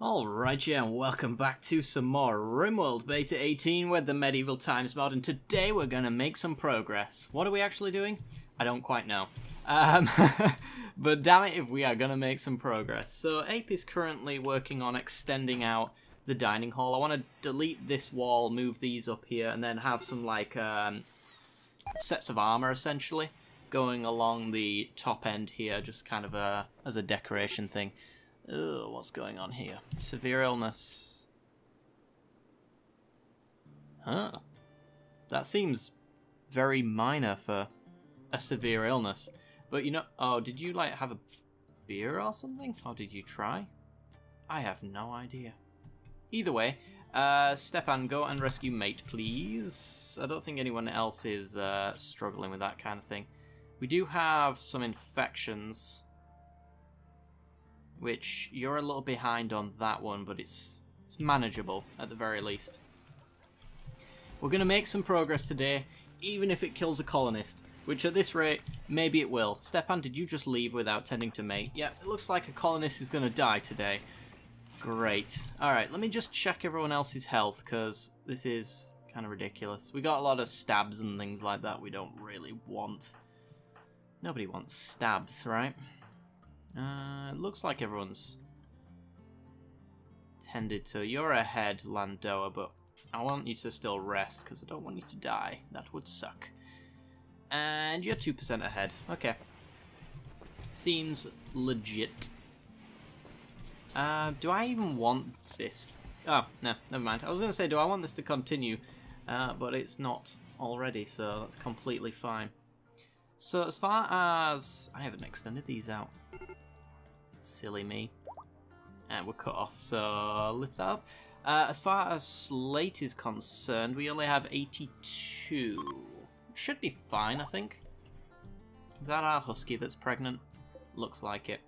Alright, yeah, and welcome back to some more RimWorld Beta 18 with the Medieval Times mod, and today we're going to make some progress. What are we actually doing? I don't quite know. Um, but damn it if we are going to make some progress. So Ape is currently working on extending out the dining hall. I want to delete this wall, move these up here, and then have some, like, um, sets of armor, essentially, going along the top end here, just kind of a, as a decoration thing. Ugh, what's going on here? Severe illness. Huh. That seems very minor for a severe illness. But you know, oh, did you like have a beer or something? Or did you try? I have no idea. Either way, uh, Stepan, go and rescue mate, please. I don't think anyone else is uh, struggling with that kind of thing. We do have some infections which you're a little behind on that one, but it's, it's manageable at the very least. We're going to make some progress today, even if it kills a colonist, which at this rate, maybe it will. Stepan, did you just leave without tending to mate? Yeah, it looks like a colonist is going to die today. Great. Alright, let me just check everyone else's health, because this is kind of ridiculous. We got a lot of stabs and things like that we don't really want. Nobody wants stabs, right? Uh, looks like everyone's tended to. You're ahead, Landoa, but I want you to still rest because I don't want you to die. That would suck. And you're 2% ahead. Okay. Seems legit. Uh, do I even want this? Oh, no, never mind. I was going to say, do I want this to continue? Uh, but it's not already, so that's completely fine. So as far as... I haven't extended these out. Silly me. And we're cut off, so lift that up. Uh, as far as slate is concerned, we only have 82. Should be fine, I think. Is that our husky that's pregnant? Looks like it.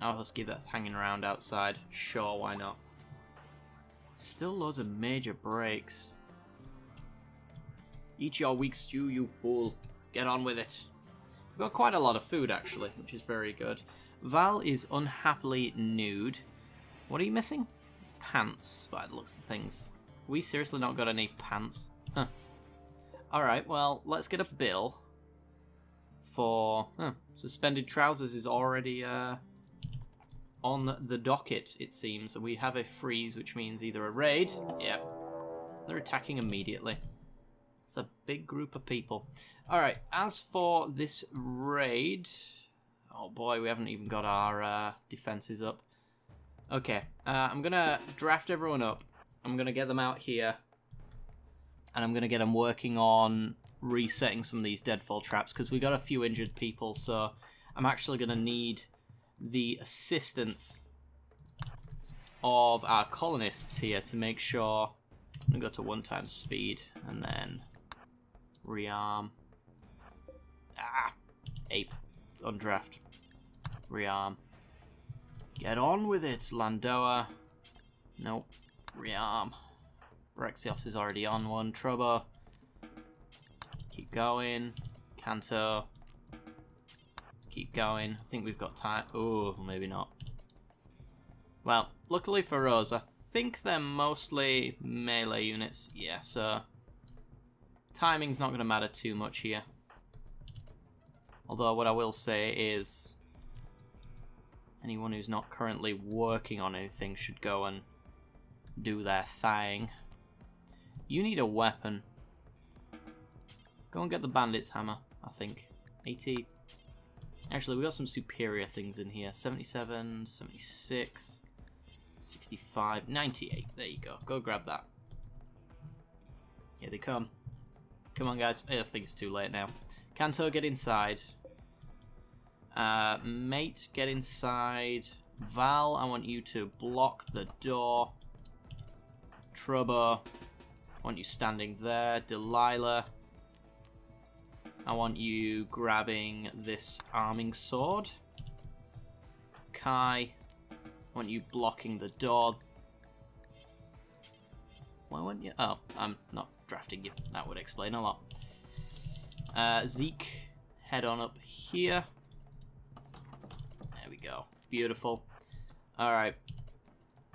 Our husky that's hanging around outside. Sure, why not? Still loads of major breaks. Eat your weak stew, you fool. Get on with it. We've got quite a lot of food, actually, which is very good. Val is unhappily nude. What are you missing? Pants, by the looks of things. We seriously not got any pants? Huh. Alright, well, let's get a bill for... Huh, suspended trousers is already uh, on the docket, it seems. We have a freeze, which means either a raid... Yep. They're attacking immediately. It's a big group of people. Alright, as for this raid... Oh boy, we haven't even got our uh, defenses up. Okay, uh, I'm going to draft everyone up. I'm going to get them out here. And I'm going to get them working on resetting some of these deadfall traps. Because we got a few injured people, so I'm actually going to need the assistance of our colonists here to make sure... I'm going to go to one times speed and then rearm. Ah, ape, undraft. Rearm. Get on with it, Landoa. Nope. Rearm. Brexios is already on one. Trouble. Keep going. Canto. Keep going. I think we've got time. Oh, maybe not. Well, luckily for us, I think they're mostly melee units. Yeah, so timing's not going to matter too much here. Although what I will say is Anyone who's not currently working on anything should go and do their thing. You need a weapon. Go and get the bandit's hammer, I think. 80. Actually, we got some superior things in here. 77, 76, 65, 98. There you go. Go grab that. Here they come. Come on, guys. I think it's too late now. Canto, get inside. Uh, mate, get inside. Val, I want you to block the door. Trouble, I want you standing there. Delilah, I want you grabbing this arming sword. Kai, I want you blocking the door. Why wouldn't you? Oh, I'm not drafting you. That would explain a lot. Uh, Zeke, head on up here There we go. Beautiful. Alright.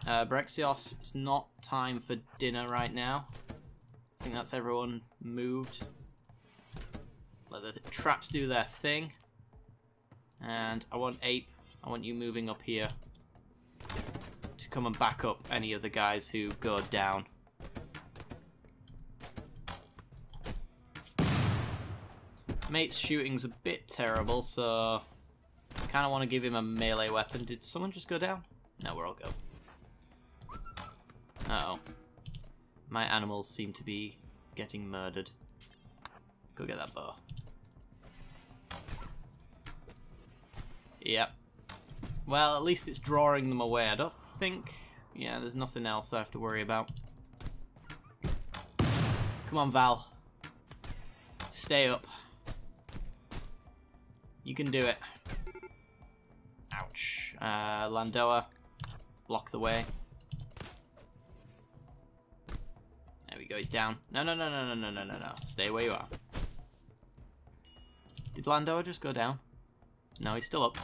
Uh, Brexios, it's not time for dinner right now. I think that's everyone moved. Let the traps do their thing. And I want Ape, I want you moving up here to come and back up any of the guys who go down. Mate's shooting's a bit terrible, so I kind of want to give him a melee weapon. Did someone just go down? No, we're all go. Uh oh My animals seem to be getting murdered. Go get that bow. Yep. Well, at least it's drawing them away. I don't think... Yeah, there's nothing else I have to worry about. Come on, Val. Stay up. You can do it. Ouch. Uh, Landoa, block the way. There we go, he's down. No, no, no, no, no, no, no, no, no. Stay where you are. Did Landoa just go down? No, he's still up.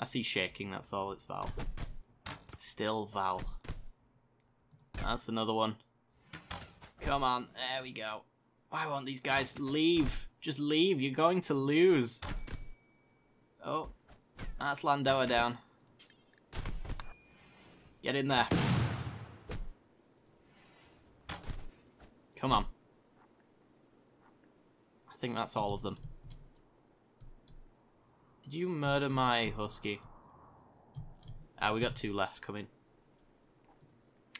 I see shaking, that's all, it's Val. Still Val. That's another one. Come on, there we go. Why won't these guys leave? Just leave, you're going to lose. Oh, that's Landoa down. Get in there. Come on. I think that's all of them. Did you murder my husky? Ah, we got two left coming.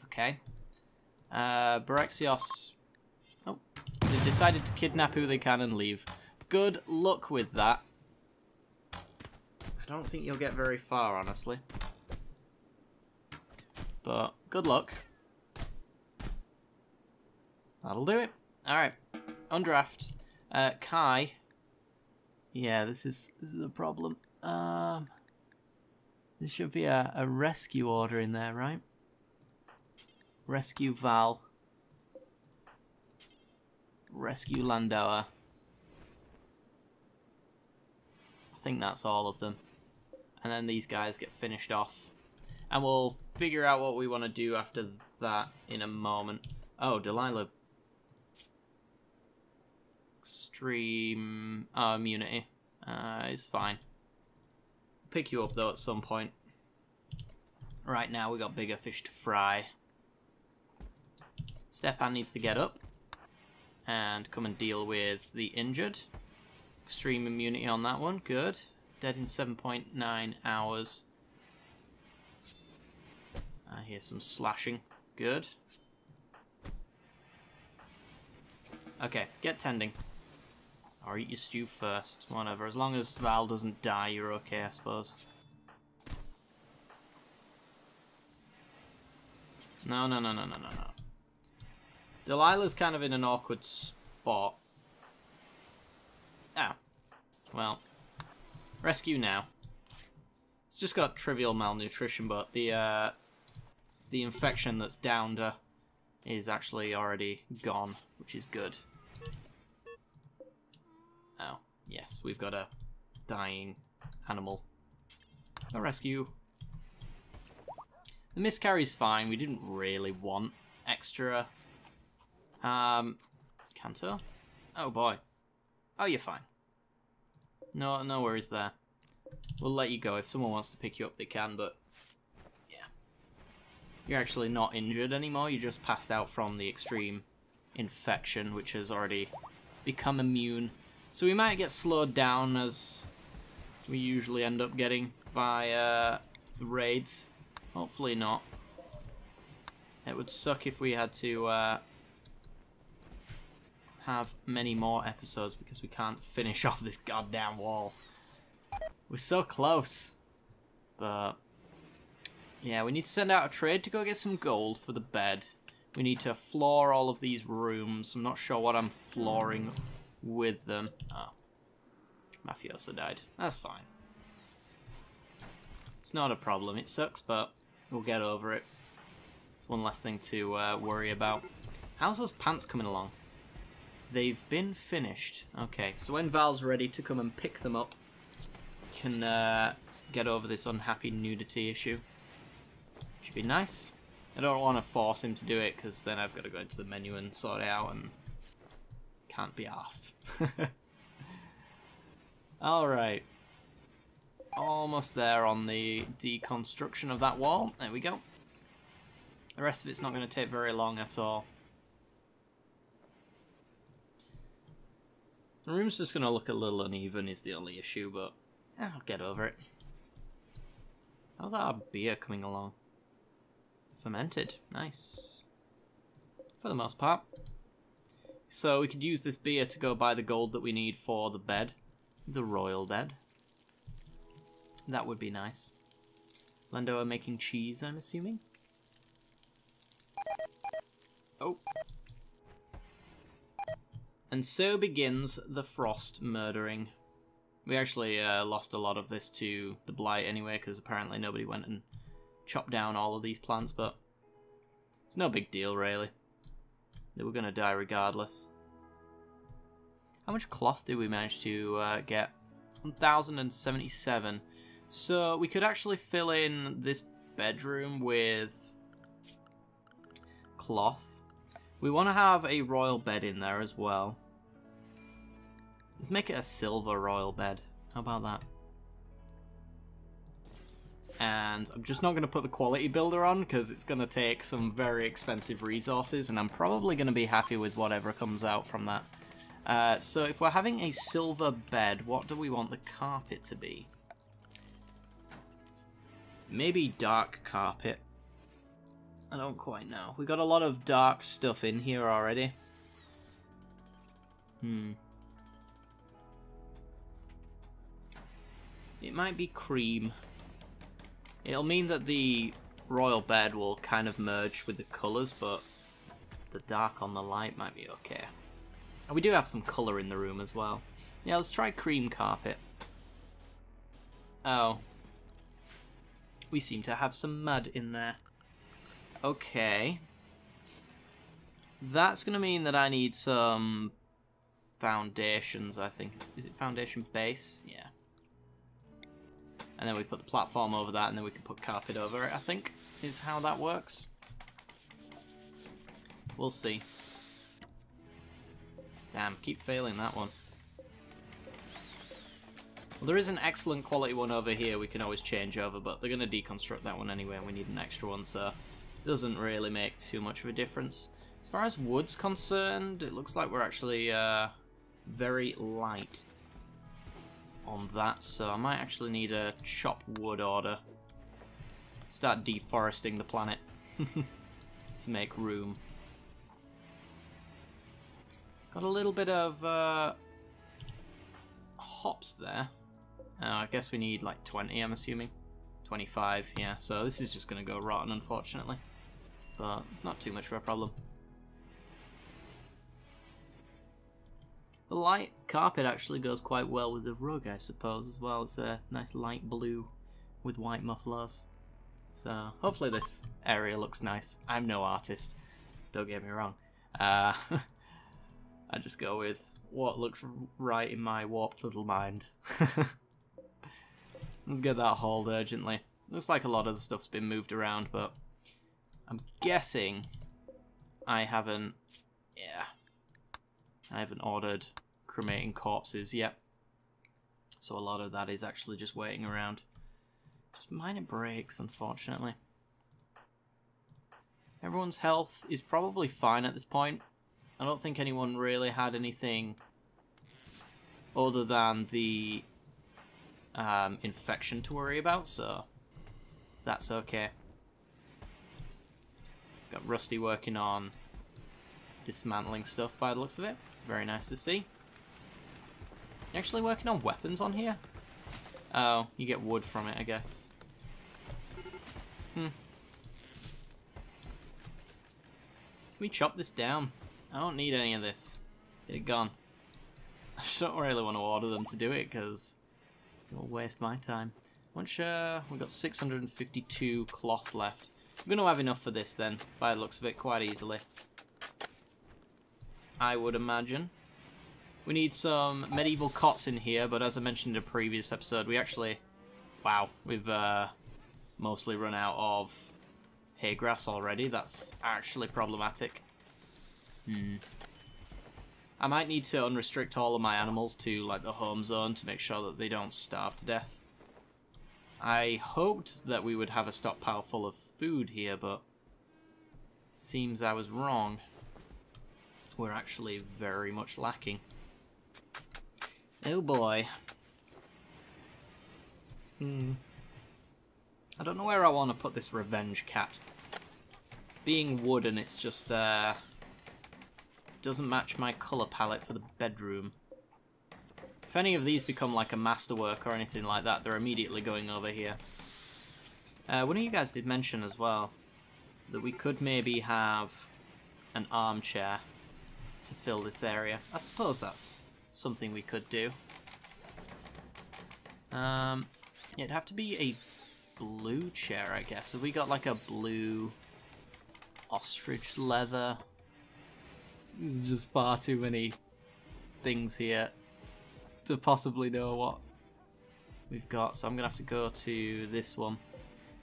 Okay. Uh, Brexios. Oh, they decided to kidnap who they can and leave. Good luck with that. I don't think you'll get very far, honestly. But good luck. That'll do it. Alright. Undraft. Uh, Kai. Yeah, this is this is a problem. Um, there should be a, a rescue order in there, right? Rescue Val. Rescue Landoa. I think that's all of them and then these guys get finished off. And we'll figure out what we want to do after that in a moment. Oh, Delilah. Extreme oh, immunity uh, it's fine. Pick you up though at some point. Right now we got bigger fish to fry. Stepan needs to get up and come and deal with the injured. Extreme immunity on that one, good. Dead in 7.9 hours. I hear some slashing. Good. Okay, get tending. Or eat your stew first. Whatever. As long as Val doesn't die, you're okay, I suppose. No, no, no, no, no, no, no. Delilah's kind of in an awkward spot. Oh. Well, Rescue now. It's just got trivial malnutrition, but the uh, the infection that's downed her is actually already gone, which is good. Oh, yes, we've got a dying animal. A rescue. The miscarry's fine. We didn't really want extra. Um, Canto? Oh boy. Oh, you're fine. No, no worries there. We'll let you go. If someone wants to pick you up, they can, but... Yeah. You're actually not injured anymore. You just passed out from the extreme infection, which has already become immune. So we might get slowed down as we usually end up getting by uh, raids. Hopefully not. It would suck if we had to uh, have many more episodes because we can't finish off this goddamn wall. We're so close. But, yeah, we need to send out a trade to go get some gold for the bed. We need to floor all of these rooms. I'm not sure what I'm flooring with them. Oh, Mafioso died. That's fine. It's not a problem. It sucks, but we'll get over it. It's one less thing to uh, worry about. How's those pants coming along? They've been finished. Okay, so when Val's ready to come and pick them up, can uh, get over this unhappy nudity issue. Should be nice. I don't want to force him to do it because then I've got to go into the menu and sort it out and can't be asked. Alright. Almost there on the deconstruction of that wall. There we go. The rest of it's not going to take very long at all. The room's just going to look a little uneven is the only issue, but I'll get over it. How's our beer coming along? Fermented. Nice. For the most part. So we could use this beer to go buy the gold that we need for the bed. The royal bed. That would be nice. Lando are making cheese, I'm assuming. Oh. And so begins the frost murdering. We actually uh, lost a lot of this to the blight anyway, because apparently nobody went and chopped down all of these plants, but it's no big deal, really. They were going to die regardless. How much cloth did we manage to uh, get? 1,077. So we could actually fill in this bedroom with cloth. We want to have a royal bed in there as well. Let's make it a silver royal bed. How about that? And I'm just not going to put the quality builder on because it's going to take some very expensive resources and I'm probably going to be happy with whatever comes out from that. Uh, so if we're having a silver bed, what do we want the carpet to be? Maybe dark carpet. I don't quite know. We got a lot of dark stuff in here already. Hmm. It might be cream. It'll mean that the royal bed will kind of merge with the colours, but the dark on the light might be okay. And we do have some colour in the room as well. Yeah, let's try cream carpet. Oh. We seem to have some mud in there. Okay. That's going to mean that I need some foundations, I think. Is it foundation base? Yeah. And then we put the platform over that, and then we can put carpet over it, I think, is how that works. We'll see. Damn, keep failing that one. Well, there is an excellent quality one over here we can always change over, but they're going to deconstruct that one anyway, and we need an extra one, so doesn't really make too much of a difference. As far as wood's concerned, it looks like we're actually uh, very light on that, so I might actually need a chop wood order. Start deforesting the planet to make room. Got a little bit of uh, hops there. Uh, I guess we need like 20, I'm assuming. 25, yeah, so this is just going to go rotten, unfortunately. But it's not too much of a problem. The light carpet actually goes quite well with the rug, I suppose, as well. It's a nice light blue with white mufflers. So, hopefully this area looks nice. I'm no artist, don't get me wrong. Uh, I just go with what looks right in my warped little mind. Let's get that hauled urgently. Looks like a lot of the stuff's been moved around, but I'm guessing I haven't... Yeah, I haven't ordered cremating corpses yet. So a lot of that is actually just waiting around. Just minor breaks, unfortunately. Everyone's health is probably fine at this point. I don't think anyone really had anything other than the um, infection to worry about, so that's okay. Got Rusty working on dismantling stuff by the looks of it. Very nice to see. You actually working on weapons on here? Oh, you get wood from it, I guess. Hmm. Can we chop this down? I don't need any of this. Get it gone. I don't really want to order them to do it because it'll waste my time. Once uh, we've got 652 cloth left. I'm going to have enough for this then, by the looks of it, quite easily. I would imagine. We need some medieval cots in here, but as I mentioned in a previous episode, we actually... Wow, we've uh, mostly run out of hay grass already. That's actually problematic. Hmm. I might need to unrestrict all of my animals to like the home zone to make sure that they don't starve to death. I hoped that we would have a stockpile full of food here, but seems I was wrong. We're actually very much lacking. Oh boy. Hmm. I don't know where I want to put this revenge cat. Being wooden, it's just, uh... Doesn't match my colour palette for the bedroom. If any of these become like a masterwork or anything like that, they're immediately going over here. Uh, one of you guys did mention as well that we could maybe have an armchair to fill this area. I suppose that's something we could do. Um, it'd have to be a blue chair, I guess. Have we got like a blue ostrich leather? There's just far too many things here to possibly know what we've got. So I'm going to have to go to this one.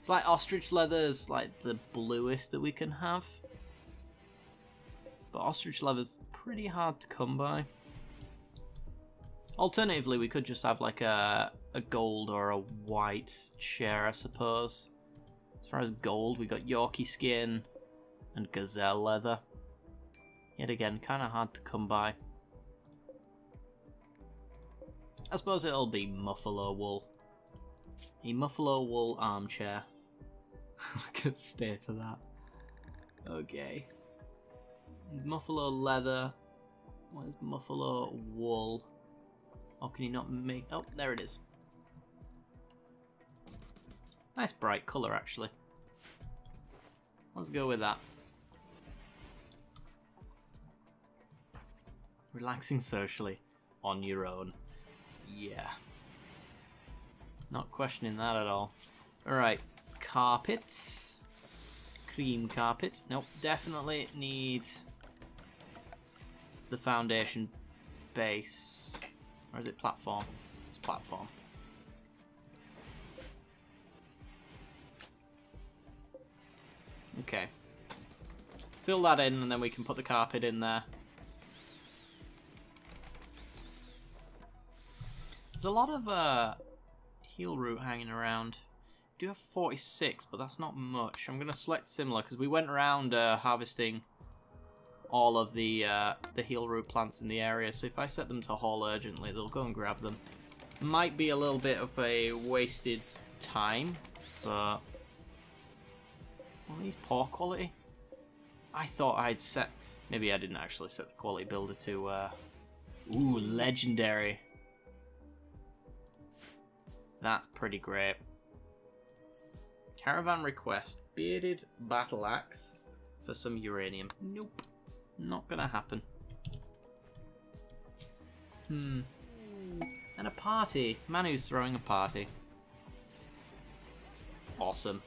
It's like ostrich leather is like the bluest that we can have. But ostrich leather's pretty hard to come by. Alternatively, we could just have like a, a gold or a white chair, I suppose. As far as gold, we got Yorkie skin and gazelle leather. Yet again, kind of hard to come by. I suppose it'll be muffalo wool. A muffalo wool armchair. I could stay to that. Okay. Is muffalo leather? Where's muffalo wool? Or can you not make... Oh, there it is. Nice bright colour, actually. Let's go with that. Relaxing socially on your own. Yeah. Not questioning that at all. Alright, carpet. Cream carpet. Nope, definitely need the foundation base. Or is it platform? It's platform. Okay. Fill that in and then we can put the carpet in there. There's a lot of uh, heal root hanging around. Do have 46, but that's not much. I'm going to select similar because we went around uh, harvesting all of the uh, the heal root plants in the area. So if I set them to haul urgently, they'll go and grab them. Might be a little bit of a wasted time, but... Are these poor quality? I thought I'd set... Maybe I didn't actually set the quality builder to... Uh... Ooh, legendary. That's pretty great. Caravan request. Bearded battle axe for some uranium. Nope. Not gonna happen. Hmm. And a party. Manu's throwing a party. Awesome.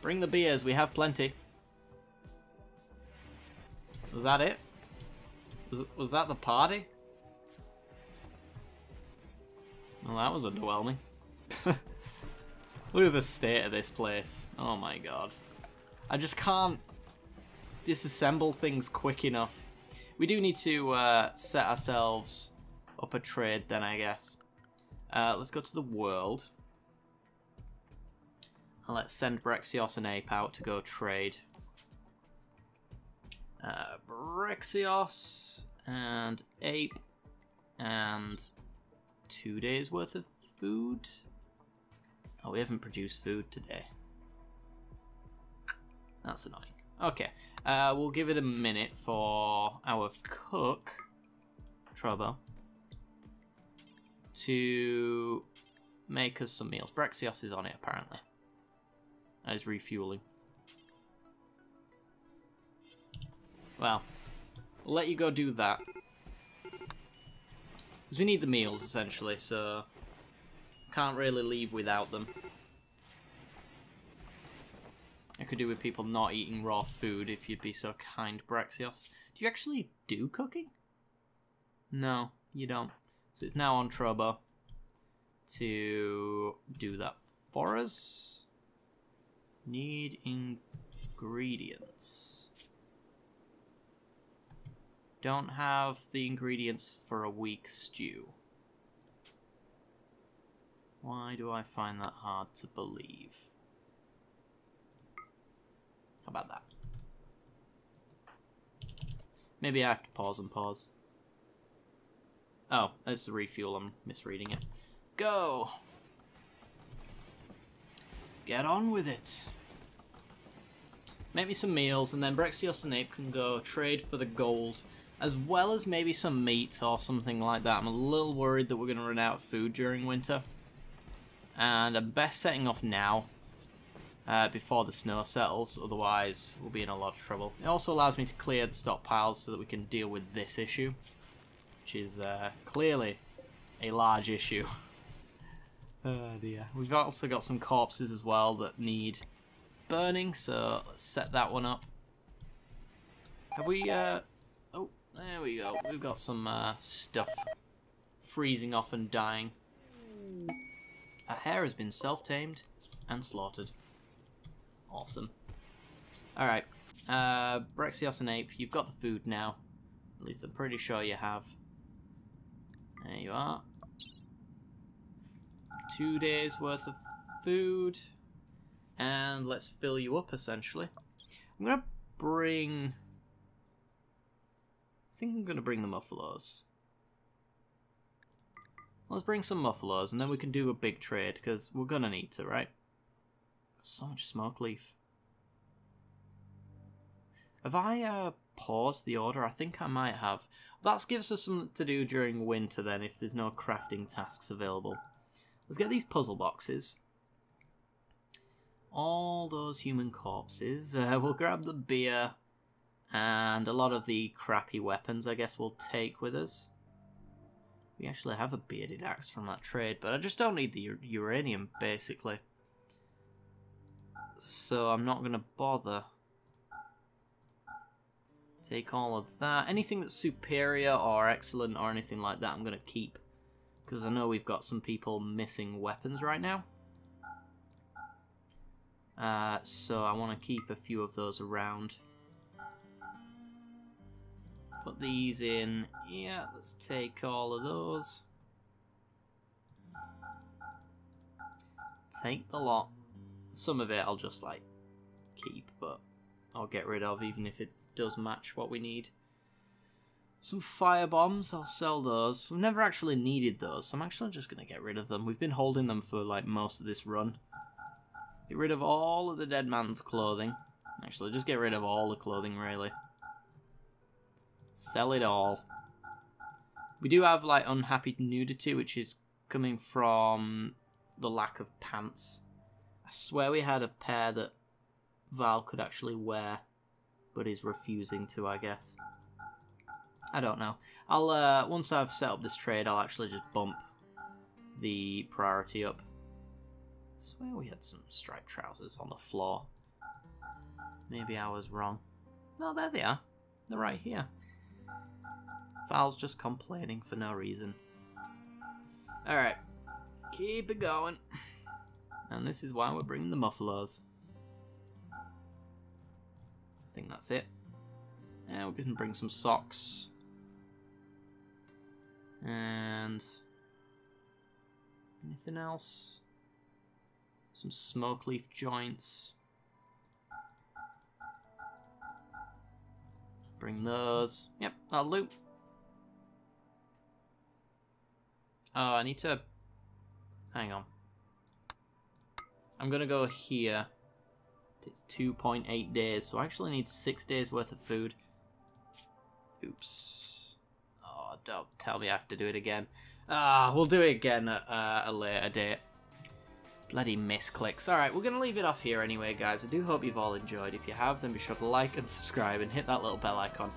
Bring the beers, we have plenty. Was that it? Was, was that the party? Well, that was underwhelming. Look at the state of this place. Oh my god. I just can't disassemble things quick enough. We do need to uh, set ourselves up a trade then, I guess. Uh, let's go to the world. And let's send Brexios and Ape out to go trade. Uh, Brexios and Ape and two days worth of food. Oh, we haven't produced food today. That's annoying. Okay, uh, we'll give it a minute for our cook, Trobo, to make us some meals. Brexios is on it, apparently. That is refueling. Well, we'll let you go do that. Because we need the meals, essentially, so... Can't really leave without them. I could do with people not eating raw food if you'd be so kind, Brexios. Do you actually do cooking? No, you don't. So it's now on Trobo to do that for us. Need Ingredients. Don't have the ingredients for a weak stew. Why do I find that hard to believe? How about that? Maybe I have to pause and pause. Oh, it's the refuel. I'm misreading it. Go! Get on with it. Make me some meals, and then Brexios and Ape can go trade for the gold, as well as maybe some meat or something like that. I'm a little worried that we're going to run out of food during winter. And I'm best setting off now, uh, before the snow settles, otherwise we'll be in a lot of trouble. It also allows me to clear the stockpiles so that we can deal with this issue, which is uh, clearly a large issue. oh dear. We've also got some corpses as well that need burning, so let's set that one up. Have we, uh, oh, there we go. We've got some uh, stuff freezing off and dying. A hare has been self-tamed and slaughtered. Awesome. Alright. Uh, Brexios and Ape, you've got the food now. At least I'm pretty sure you have. There you are. Two days worth of food. And let's fill you up, essentially. I'm going to bring... I think I'm going to bring the Muffalos. Let's bring some Muffalos, and then we can do a big trade, because we're going to need to, right? So much smoke leaf. Have I uh, paused the order? I think I might have. That gives us something to do during winter then, if there's no crafting tasks available. Let's get these puzzle boxes. All those human corpses. Uh, we'll grab the beer and a lot of the crappy weapons I guess we'll take with us. We actually have a bearded axe from that trade, but I just don't need the uranium, basically so I'm not going to bother. Take all of that. Anything that's superior or excellent or anything like that I'm going to keep. Because I know we've got some people missing weapons right now. Uh, so I want to keep a few of those around. Put these in. Yeah, let's take all of those. Take the lot. Some of it I'll just like keep, but I'll get rid of even if it does match what we need. Some fire bombs, I'll sell those. We've never actually needed those, so I'm actually just going to get rid of them. We've been holding them for like most of this run. Get rid of all of the dead man's clothing. Actually, just get rid of all the clothing, really. Sell it all. We do have like unhappy nudity, which is coming from the lack of pants. I swear we had a pair that Val could actually wear, but is refusing to, I guess. I don't know. I'll, uh, once I've set up this trade, I'll actually just bump the priority up. I swear we had some striped trousers on the floor. Maybe I was wrong. No, there they are. They're right here. Val's just complaining for no reason. Alright. Keep it going. And this is why we're bringing the muffalos. I think that's it. Yeah, we're going to bring some socks. And... Anything else? Some smoke leaf joints. Bring those. Yep, that'll do. Oh, I need to... Hang on. I'm to go here. It's 2.8 days, so I actually need 6 days worth of food. Oops. Oh, don't tell me I have to do it again. Ah, we'll do it again at uh, a later date. Bloody misclicks. Alright, we're going to leave it off here anyway, guys. I do hope you've all enjoyed. If you have, then be sure to like and subscribe and hit that little bell icon.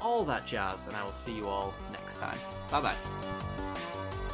All that jazz, and I will see you all next time. Bye-bye.